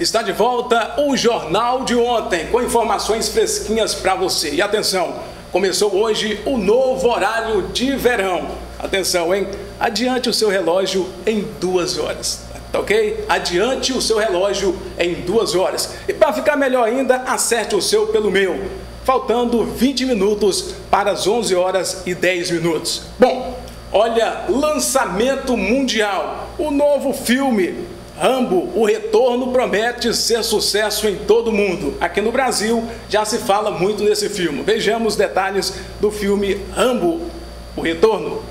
Está de volta o Jornal de Ontem, com informações fresquinhas para você. E atenção, começou hoje o novo horário de verão. Atenção, hein? Adiante o seu relógio em duas horas. Tá ok? Adiante o seu relógio em duas horas. E para ficar melhor ainda, acerte o seu pelo meu. Faltando 20 minutos para as 11 horas e 10 minutos. Bom, olha, lançamento mundial. O novo filme Rambo, o retorno promete ser sucesso em todo o mundo. Aqui no Brasil já se fala muito nesse filme. Vejamos detalhes do filme Rambo, o retorno.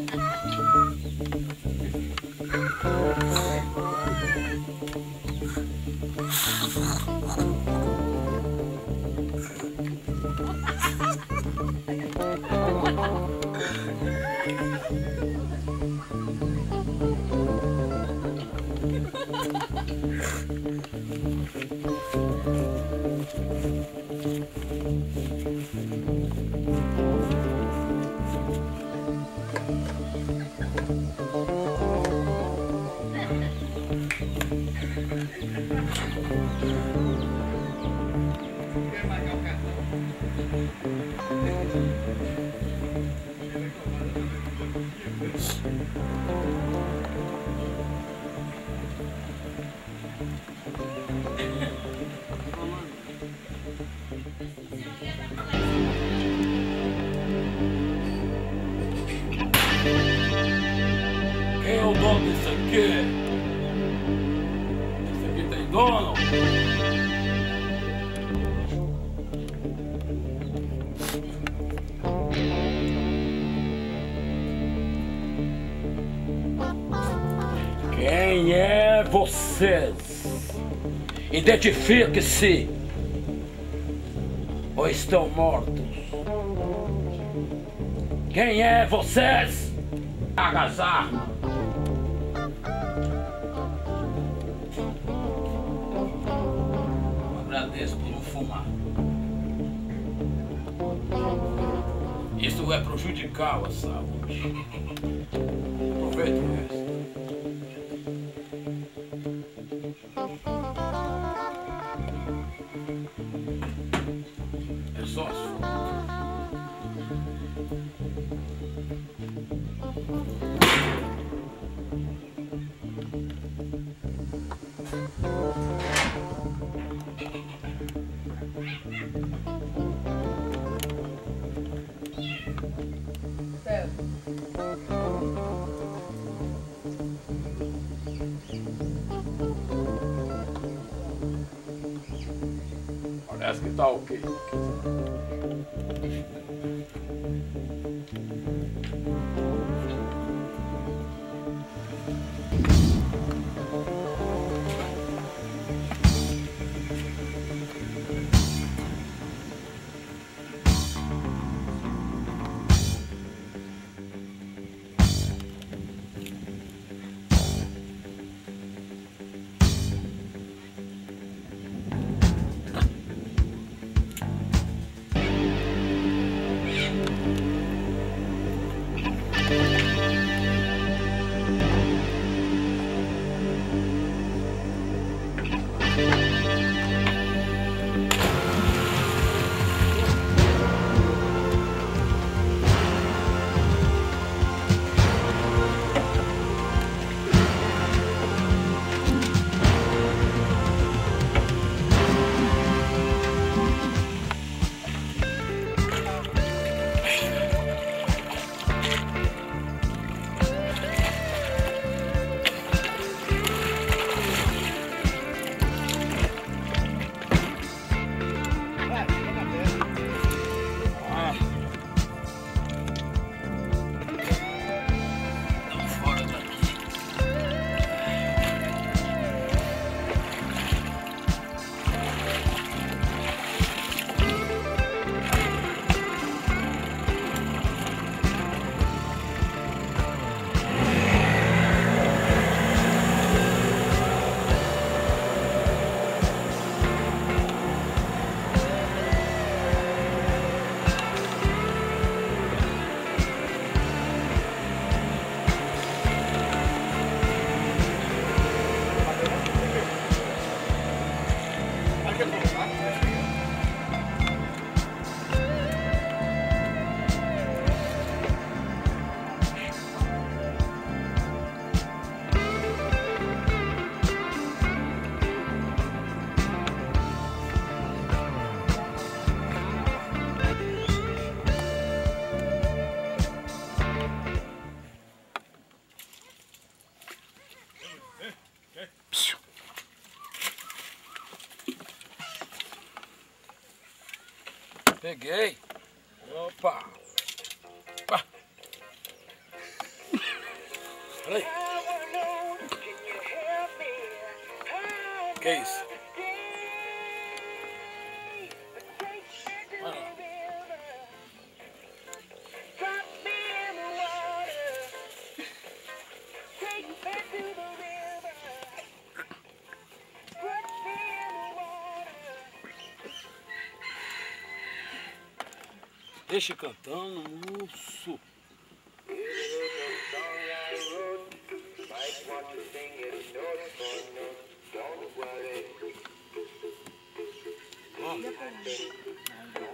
ちょっと待って。Quem é o dono disso aqui? Isso aqui tem dono? Vocês? Identifique-se! Ou estão mortos? Quem é vocês? Agasalho! Agradeço por não fumar. Isso vai prejudicar a saúde. Parece que tá ok. Peguei. Opa. Opa. Peraí. Que isso? Deixa cantando, moço. Ó.